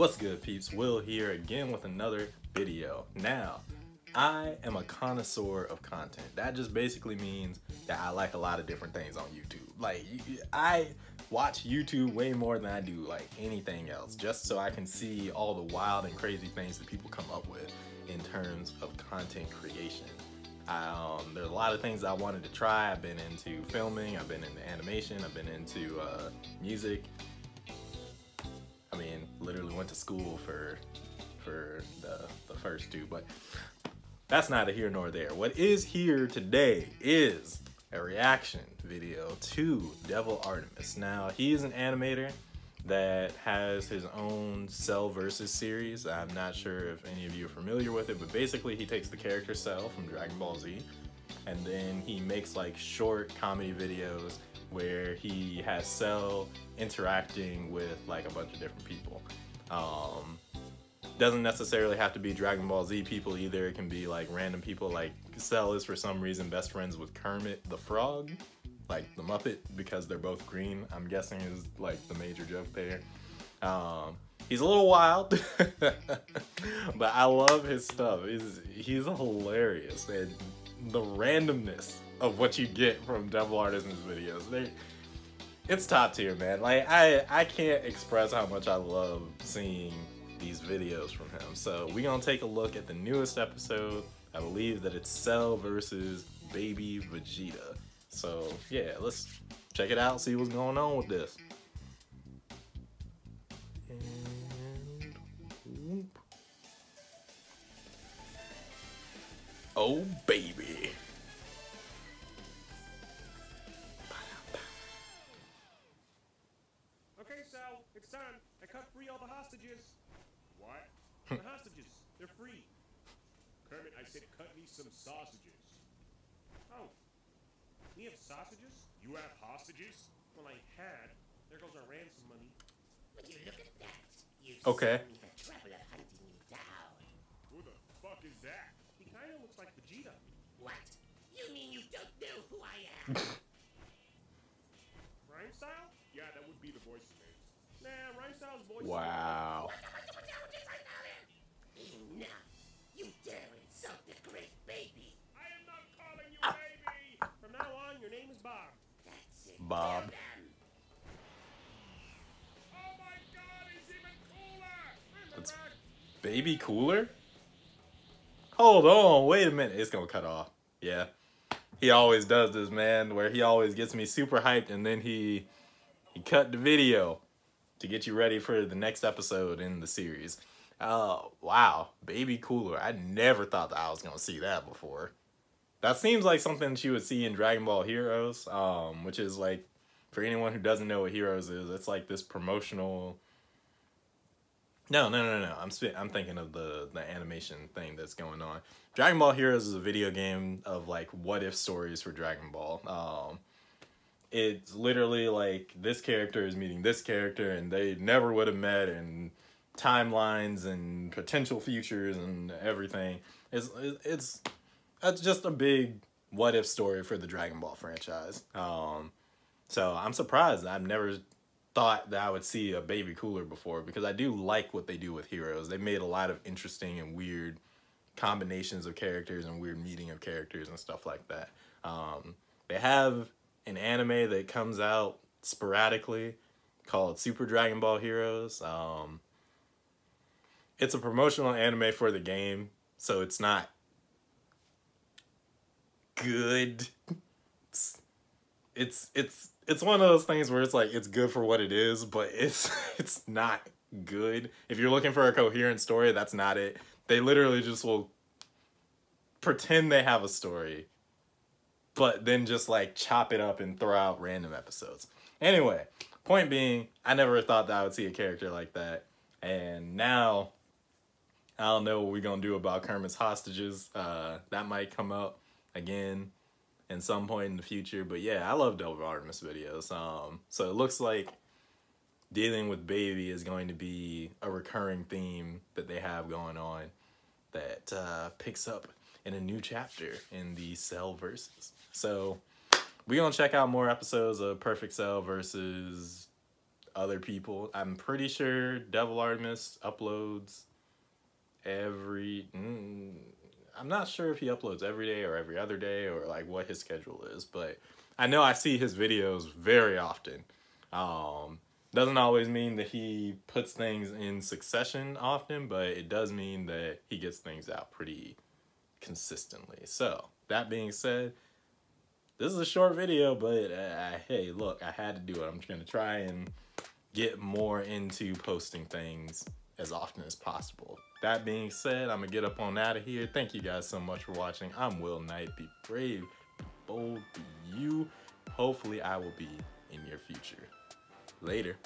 What's good peeps? Will here again with another video. Now, I am a connoisseur of content. That just basically means that I like a lot of different things on YouTube. Like, I watch YouTube way more than I do like anything else, just so I can see all the wild and crazy things that people come up with in terms of content creation. Um, there's a lot of things I wanted to try. I've been into filming, I've been into animation, I've been into uh, music. Went to school for for the, the first two, but that's neither here nor there. What is here today is a reaction video to Devil Artemis. Now, he's an animator that has his own Cell Versus series. I'm not sure if any of you are familiar with it, but basically he takes the character Cell from Dragon Ball Z and then he makes like short comedy videos where he has Cell interacting with like a bunch of different people. Um, doesn't necessarily have to be Dragon Ball Z people either. It can be like random people. Like Cell is for some reason best friends with Kermit the Frog, like the Muppet, because they're both green. I'm guessing is like the major joke there. Um, he's a little wild, but I love his stuff. He's he's hilarious and the randomness of what you get from Devil Artemis videos. They, it's top tier, man. Like I I can't express how much I love seeing these videos from him. So we gonna take a look at the newest episode. I believe that it's Cell versus Baby Vegeta. So yeah, let's check it out, see what's going on with this. Oh baby. Said cut me some sausages. Oh. We have sausages? You have hostages? Well, I had. There goes our ransom money. Would you look at that? You've Okay. saved me the trouble of hunting you down. Who the fuck is that? He kinda looks like Vegeta. What? You mean you don't know who I am? Rhyme style? Yeah, that would be the voice's name. Nah, Rhyme style's voice. is- Wow. Enough. You dare insult the great baby. I am not calling you baby! From now on, your name is Bob. That's it. Bob. Tell them. Oh my god, he's even cooler! I'm Bob, that's- Baby cooler? Hold on, wait a minute. It's gonna cut off. Yeah. He always does this, man, where he always gets me super hyped and then he he cut the video to get you ready for the next episode in the series. Oh, wow. Baby cooler. I never thought that I was gonna see that before. That seems like something she would see in Dragon Ball Heroes, um, which is like for anyone who doesn't know what Heroes is, it's like this promotional no, no, no, no. I'm sp- I'm thinking of the the animation thing that's going on. Dragon Ball Heroes is a video game of like what if stories for Dragon Ball. Um, it's literally like this character is meeting this character, and they never would have met, and timelines and potential futures and everything. It's it's it's just a big what if story for the Dragon Ball franchise. Um, so I'm surprised. I've never thought that I would see a baby cooler before because I do like what they do with heroes. They made a lot of interesting and weird combinations of characters and weird meeting of characters and stuff like that. Um, they have an anime that comes out sporadically called Super Dragon Ball Heroes. Um, it's a promotional anime for the game, so it's not good. It's it's it's it's one of those things where it's like it's good for what it is, but it's it's not good. If you're looking for a coherent story, that's not it. They literally just will pretend they have a story, but then just like chop it up and throw out random episodes. Anyway, point being, I never thought that I would see a character like that. And now I don't know what we're gonna do about Kermit's hostages. Uh, that might come up again in some point in the future. But yeah, I love Devil Artemis videos. Um, so it looks like dealing with baby is going to be a recurring theme that they have going on that uh, picks up in a new chapter in the Cell versus. So we're gonna check out more episodes of Perfect Cell versus other people. I'm pretty sure Devil Artemis uploads every. Mm, I'm not sure if he uploads every day or every other day or like what his schedule is, but I know I see his videos very often. Um, doesn't always mean that he puts things in succession often, but it does mean that he gets things out pretty consistently. So, that being said, this is a short video, but uh, hey, look, I had to do it. I'm going to try and get more into posting things as often as possible. That being said, I'm to get up on out of here. Thank you guys so much for watching. I'm Will Knight. Be brave, be bold, be you. Hopefully, I will be in your future. Later.